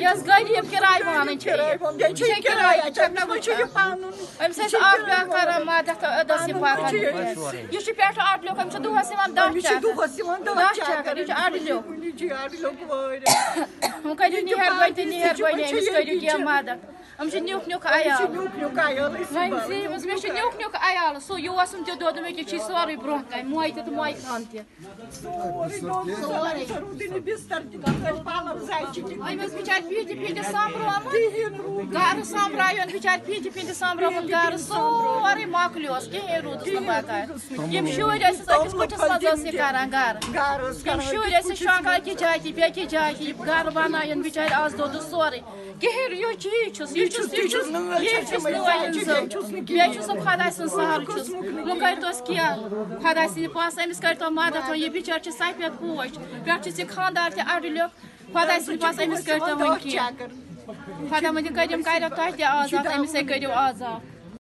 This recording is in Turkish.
Я с Гарием Кераеваном чаю. Чай Кераева, чай много чаю пану. Им сес арплен карама дехта эдаси пакан. Юши пяшо арплёк, им чаду хасиман дах чакар. Юши ду хасиман дах чакар, юши арплёк. Юши арплёк вайре. Мукадю нихер байты, нихер байне, юши кадю киамада. Am se nuk nuk aja. Am se nuk nuk aja. Vajm se, mos më se nuk nuk aja. So ju asum të dodëm që çi sori bron kaj muaj të muaj antje. Sori no, sori rudini без старти, как палом зайчики. Ай, мос më çaj pyetje pyetje samro am. Garı samra yon bir çay pyetje pyetje samra am garı sori maklios ke herut stabata. Yem şöyle siz akış koças lazas yekaran gar. Yem şöyle siz şu an kay ki çay ki pek ki çay ki gar bana yon bir çay az dodu sori. Ke her yo çi çus. چھُس خۄداے سُنٛد سہارٕ چھُس وۄنۍ کٔرۍتوس کینٛہہ خۄداے سٕنٛدِ پاسہٕ أمِس کٔرۍتو وۄنۍ یہِ بِچٲر چھِ سفید پوش پٮ۪ٹھ چھُس یہِ خانٛدار تہِ اَڈٕلیُک خۄداے سٕنٛدِ پاسہٕ أمِس کٔرۍتو وۄنۍ کینٛہہ خۄدا مٔنٛدِن کٔرِم کَریو تۄہہِ تہِ آزاد أمِس ہے کٔرِو آزاد